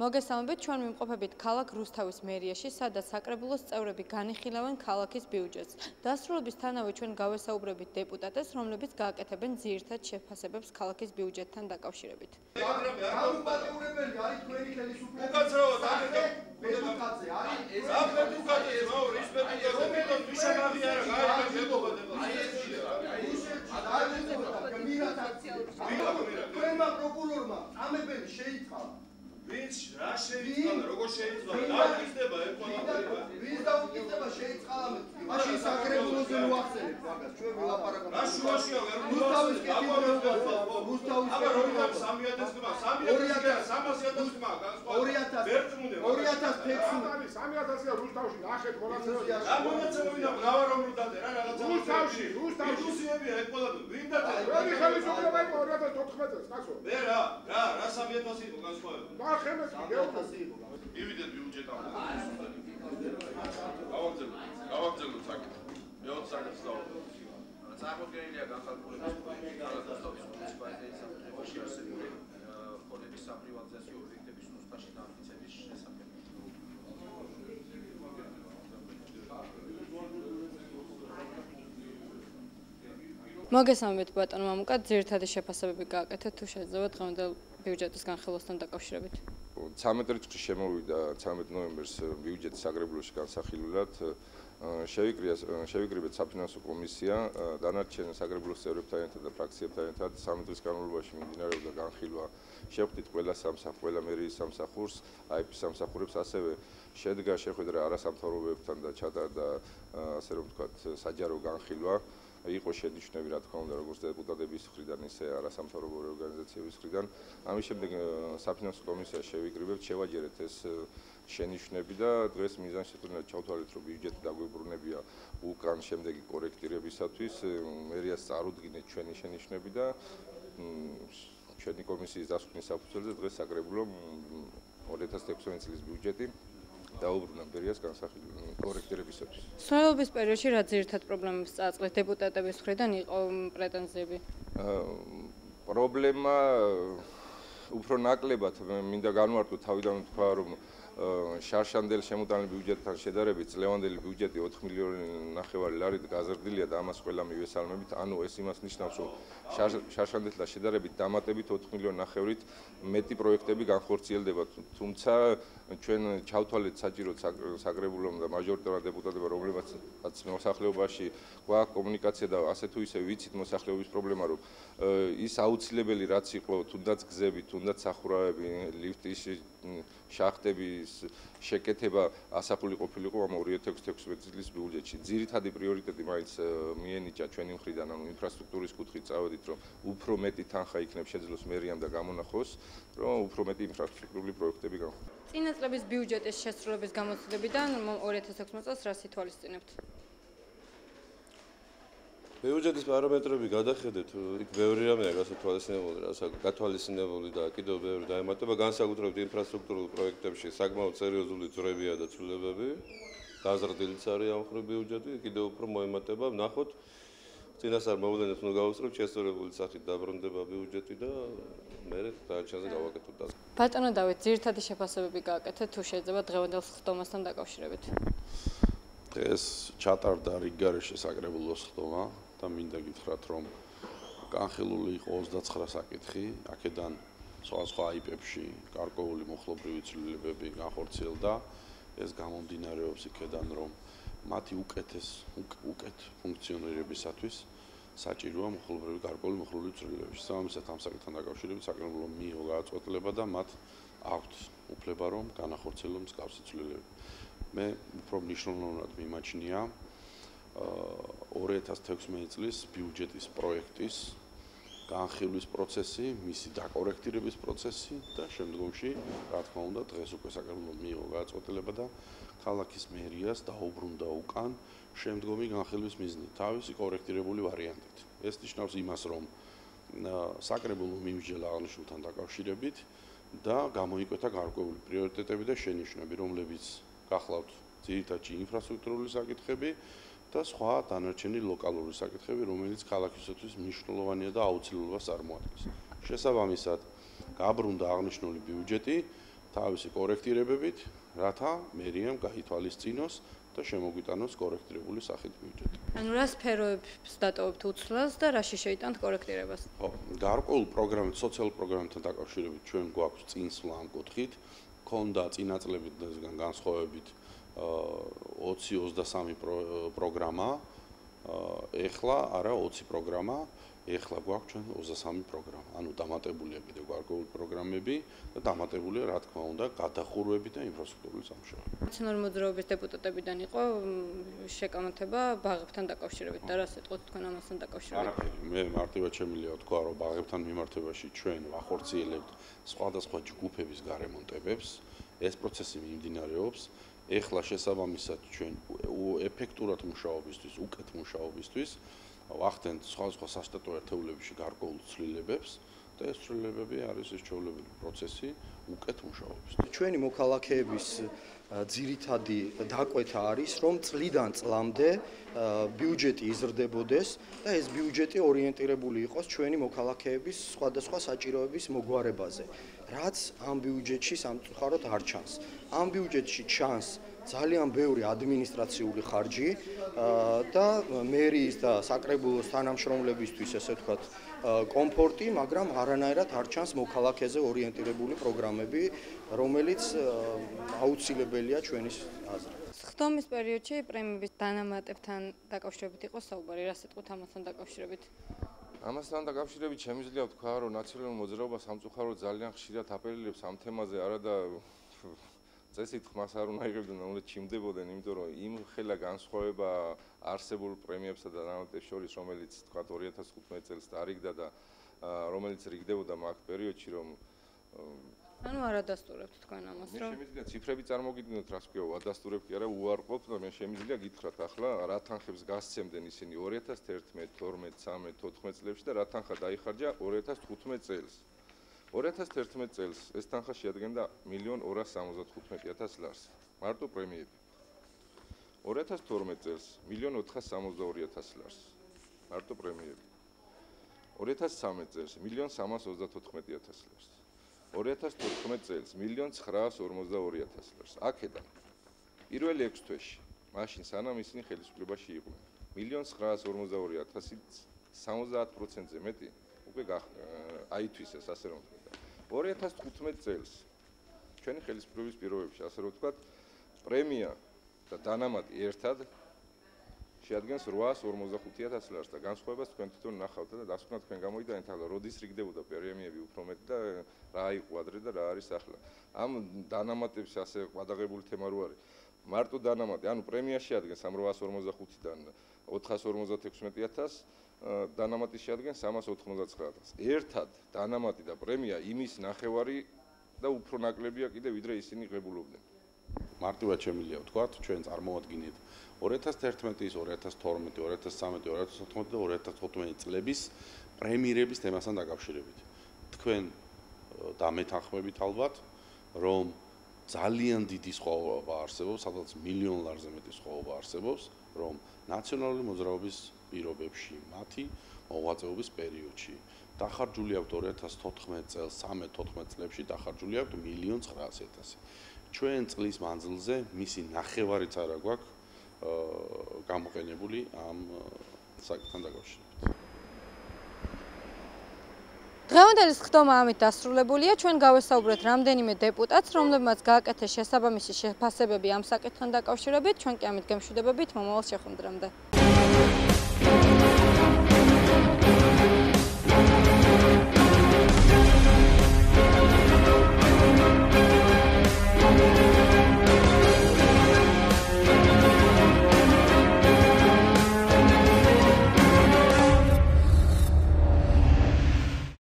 მოგესალმებით, ჩვენ მიმყოფებით ქალაქ რუსთავის მერიაში, სადაც საკრებულოს წევრები განიხილავენ ქალაქის ბიუჯეტს. დასრულებისთანავე ჩვენ გავესაუბრებით დეპუტატებს, რომლებიც გააკეთებენ ძირითად შეფასებებს ქალაქის ბიუჯეტთან დაკავშირებით. განუპატიურებელი არის თქვენი ხელისუფლება. უკაცრავად ამიტომ დეპუტატზე არის ეს დეპუტატი მაო რისპექტი დეპუტატი მიშამაღი არა გაიგე დეპუტატები. აი ეს შეიძლება. თქვენმა პროკურორმა ამებელი შეიწყალა ვინც რა შეიძლება როგორ შეიძლება დაუკიდება ეკვალაბრება ვინც დაუკიდება შეიძლება მაშინ საკრებულოზე მოახსენებ მაგას. ჩვენ ვილაპარაკობთ რა შუაშია ვერ რუსთავის კეთილდღეობა რუსთავის აბა როგორ 3000 გმა 3000 3000 გმა განსხვავებით 2000 ვერ წმუნდე 2016 3000 რუსთავში ნახეთ მონაცემები რა და ვარ რომ დადე რა რაღაცა რუსთავში რუსთავში რუსიებია ეკვალაბრება ვინ დადე ვერი ხელისუფლება იყო 2014 წელს კაცო მე რა რა რა 3000 იყო განსხვავებით მივიდეთ ბიუჯეტამდე. გავაგზავნოთ. გავაგზავნოთ საკითხი. მეოთხე საკითხს დავუდგინოთ. წარმოქმნილია განხილვის კალათოსტოვის მუნიციპალიტეტის საფუძველში არსებული ფონდების საპრივატიზაციო ობიექტების ნუსხაში დამტკიცების შესახებ. მოგესალმებით ბატონო მამუკა, ძირითადი შეფასებები გააკეთეთ თუ შეიძლება დღევანდელ ბიუჯეტის განხილვასთან დაკავშირებით. 13 რიცხვი შემოვიდა 13 ნოემბერს ბიუჯეტის აგრებულოში განსახილულად. შევიკრია შევიკრიბეთ საფინანსო კომისია დანარჩენ საგრებულოს წევრებთან ერთად და ფრაქციებთან ერთად. 13 დღის განმავლობაში მიმდინარეობდა განხილვა. შევხვდით ყველა სამსახურ ყველა მერიის სამსახურს IP სამსახურებს ასევე შედგა შეხვედრა არასამთავრობოებთან და ჩატარდა ასე რომ ვთქვათ საჯარო განხილვა იყო შენიშვნები რა თქმა უნდა როგორც დეპუტატების მხრიდან ისე არასამთავრობო ორგანიზაციების მხრიდან. ამის შემდეგ საფინანსო კომისია შევიკრიბებთ, შევაჯერეთ ეს შენიშვნები და დღეს მიზანშეწონილად ჩავთვალეთ, რომ ბიუჯეტი დაგვებრუნებია უკან შემდეგი კორექტირებისათვის. მერიას წარუდგინეთ ჩვენი შენიშვნები და ჩვენი კომისიის დასკვნის საფუძველზე დღეს საკრებულო 2016 წლის ბიუჯეტი დაუბრუნდა ბერიას განსახილველი კორექტირებისათვის. სრულობის პერიოდში რა ძირითად პრობლემებს წააწყლეთ დეპუტატების მხრიდან იყო პრეტენზიები? პრობლემა უფრო ნაკლებად მინდა განვარტო თავიდან თქვა რომ შარშანდელ შემოტანილ ბიუჯეტთან შედარებით ლევანდელი ბიუჯეტი 4 მილიონი ნახევარი ლარით გაზრდილია და ამას ყველა მივესალმებით. ანუ ეს იმას ნიშნავს, რომ შარშანდელთან შედარებით დამატებით 4 მილიონი ნახევრით მეტი პროექტები განხორციელდება. თუმცა ჩვენ ჩავთვალეთ საჭირო საგრებულომ და მაჟორიტარულ დეპუტატებმა, რომლებიც მოსახლეობაში გვაქვს კომუნიკაცია და ასე თუ ისე ვიცით მოსახლეობის პრობლემა, რომ ის აუცილებელი რაც იყო, თუნდაც გზები, თუნდაც სახურავები, ლიფტის შახტების შეკეთება ასახული ყოფილიყო ამ 2016 წლის ბიუჯეტში. ძირითადი პრიორიტეტი მაინც მიენიჭა ჩვენი მხრიდან, ანუ ინფრასტრუქტურის კუთხით წავედით, რომ უფრო მეტი თანხა იქნებ შეძლოს მერიამ და გამონახოს, რომ უფრო მეტი ინფრასტრუქტურული პროექტები განხორციელოს. წინაწლების ბიუჯეტის შესრულების გამოცდილებიდან 2016 წელს რა სიტუაციისწინებთ? ბიუჯეტის პარამეტრები გადახედეთ, იქ ბევრი რამეა გასათვალისწინებული, რასაც გათვალისწინებული და კიდევ ბევრი დაემატება, განსაკუთრებით ინფრასტრუქტურულ პროექტებში საკმაოდ სერიოზული ძრებია და ცვლილებები. გაზრდილიც არის ამ ხრი ბიუჯეტი, კიდევ უფრო მოემატება, ნახოთ წინასწარ მოვლენებს უნდა გავუსწრებთ შესაძლებელი სახით დაბრუნდება ბიუჯეტი და მე დაჩანზე გავაკეთოთ და ბატონო დავით, ძირითადი შეფასებები გააკეთეთ თუ შეიძლება დღევანდელ ხდომასთან დაკავშირებით. ეს ჩატარდა რიგგარეშე საკრებულოს ხდომა, და მინდა გითხრათ რომ განხილული იყო 29 საკითხი. აქედან სხვა სხვა აიპებში გარკვეული მოხლობრივი ცვლილებები განხორციელდა. ეს გამომდინარეობს იქედან რომ მათი უკეთეს უკეთ ფუნქციონირებისათვის საჭიროა მოხლობრივი გარკვეული მოხლობრივი ცვლილებები. სამისად ამ საკითხთან დაკავშირებით საკრებულო მიიღო გააწყვეტილება და მათ აქვთ უფლება რომ განახორციელონ მსგავსი ცვლილებები მე უფრო მნიშვნელოვნად მიმაჩნია 2016 წლის ბიუჯეტის პროექტის განხილვის პროცესი, მისი დაკორექტირების პროცესი და შემდგომში, რა თქმა უნდა, დღეს უკვე საკრებულო მიიღო გააწყვეტილება და ქალაქის მერიას დაუბრუნდა უკან შემდგომი განხილვის მიზნით, თავისი კორექტირებული ვარიანტით. ეს ნიშნავს იმას, რომ საკრებულო მიმსჯელა აღნიშნულთან დაკავშირებით და გამოიკვეთა გარკვეული პრიორიტეტები და შენიშვნები, რომლებიც გახლავთ ძირითადად ინფრასტრუქტურული საკითხები და სხვა დანარჩენი ლოკალური საკითხები, რომელიც ქალაქისათვის მნიშვნელოვანია და აუცილებლობას წარმოადგენს. შესაბამისად, გაბრუნდა აღნიშნული ბიუჯეტი თავისი კორექტირებებით, რათა მერიამ გაითვალისწინოს და შემოგვიტანოს კორექტირებული სახით ბიუჯეტი. ანუ რა სფეროებს დატოვებთ უცვლელს და რაში შეიტანთ კორექტირებას? ხო, გარკვეულ პროგრამით, სოციალურ პროგრამებთან დაკავშირებით ჩვენ გვაქვს წინსვლა ამ კუთხით, ქონდა წინაწლებით და განსხვავებით 20-23 პროგრამა, ეხლა არა 20 პროგრამა, ეხლა გვაქვს ჩვენ 23 პროგრამა. ანუ დამატებულია კიდევ გარკვეული პროგრამები და დამატებულია რა თქმა უნდა გადახურვები და ინფრასტრუქტურული სამუშაოები. ნაციონალური მოძრაობის დეპუტატებიდან იყო შეკამათება ბაღებთან დაკავშირებით და რას ეთქოთ თქვენ ამასთან დაკავშირებით? არაფერი, მე მარტივად შემიძლია თქვა, რომ ბაღებთან მიმართებაში ჩვენ ვახორციელებთ სხვადასხვა ჯგუფების გარემონტებებს. ეს პროცესი მიმდინარეობს. ეხლა შესაბამისად ჩვენ ეფექტურად მუშაობისთვის, უკეთ მუშაობისთვის ვახდენთ სხვადასხვა სასტატო ერთეულებში გარკვეულ ცვლილებებს და ეს ცვლილებები არის ეს ჩვეულებრივი პროცესი უკეთ მუშაობისთვის. ჩვენი მოქალაქეების ძირითადი დაკვეთა არის, რომ წლიდან წლამდე ბიუჯეტი იზრდებოდეს და ეს ბიუჯეტი ორიენტირებული იყოს ჩვენი მოქალაქეების სხვადასხვა საჭიროების მოგვარებაზე. რაც ამ ბიუჯეტში სამწუხაროდ არ ჩანს. ამ ბიუჯეტში ჩანს ძალიან ბევრი ადმინისტრაციული ხარჯი და მერიის და საკრებულოს თანამშრომლებისთვის ესე ვთქვათ კომფორტი, მაგრამ არანაირად არ ჩანს მოქალაქეზე ორიენტირებული პროგრამები, რომელიც აუცილებელია ჩვენის აზრით. ხდომის პერიოდში პრემიების დანამატებთან დაკავშირებით იყო საუბარი, რა სიტყვით ამასთან დაკავშირებით? ამასთან დაკავშირებით შემიძლია ვთქვა, რომ ნაციონალური მოძრაობა სამწუხაროდ ძალიან ხშირად აპელირებს ამ თემაზე, არა და წესით ხმას არ უნდა იღებდნენ, უნდა ჩიმდებოდნენ, იმიტომ რომ იმ ხელა განსხვავება არსებულ პრემიებსა და დანამატებს შორის, რომელიც თქვა 2015 წელს დარიგდა და რომელიც რიგდებოდა მაგ პერიოდში, რომ ანუ არადასტურებთ თქვენ ამას, რომ მე შემიძლია ციფრები წარმოგიდგინოთ, რას ქვია, ვადასტურებ კი არა, უარყოფ და მე შემიძლია გითხრათ ახლა რა თანხებს გასცემდნენ ისინი 2011, 12, 13, 14 წლებში და რა თანხა დაიხარჯა 2015 წელს. 2011 წელს ეს თანხა შეადგენდა 1.275.000 ლარს. მარტო პრემიები. 2012 წელს 1.462.000 ლარს. მარტო პრემიები. 2013 წელს 1.334.000 ლარს. 2014 წელს 1.942.000 ლარს. აქედან პირველი 6 თვეში, მაშინ სანამ ისინი ხელისუფლებაში იყვნენ, 1.942.000-ით 70%-ზე მეტი უკვე აითვისეს, ასე რომ ვთქვა. 2015 წელს. ჩვენი ხელისუფლების პირობებში, ასე რომ ვთქვა, პრემია და დანამატი ერთად შეადგენს 855000 ლარს და განსხვავებას თქვენ თვითონ ნახავთ და დასკვნა თქვენ გამოიდანეთ ახლა როდის რიგდებოდა პრემიები უფრო მეტი და რა იყო ადრე და რა არის ახლა. ამ დანამატების ასე ყადაღებული თემა რო არის? მარტო დანამატი ანუ პრემია შეადგენს 8545-დან 456000 დანამატი შეადგენს 399-ს ერთად დანამატი და პრემია იმის ნახევარი და უფრო ნაკლებია კიდე ვიდრე ისინი ღებულობდნენ მარტივად შემიძლია ვთქვათ, ჩვენ წარმოვადგინეთ 2011-ის, 2012, 2013, 2014 და 2015 წლების პრემიერების თემასთან დაკავშირებით. თქვენ დამეთანხმებით ალბათ, რომ ძალიან დიდი სხვაობა არსებობს, სადაც მილიონ ლარზე მეტი სხვაობა არსებობს, რომ ნაციონალური მოძრაობის პირობებში, მათი მოღვაწეობის პერიოდში დახარჯული აქვს 2014 წელს, 13-14 წლებში დახარჯული აქვს 1.900.000 ჩვენ წლის მანძილზე მისი ნახევარიც არა გვაქვს გამოყენებული ამ საკითხთან დაკავშირებით. დღევანდელი ხდომა ამით დასრულებულია. ჩვენ გავესაუბრეთ რამდენიმე დეპუტატს, რომლებმაც გააკეთეს შესაბამისი შეფასებები ამ საკითხთან დაკავშირებით. ჩვენ კი ამით გემშვიდობებით მომავალ შეხვედრამდე.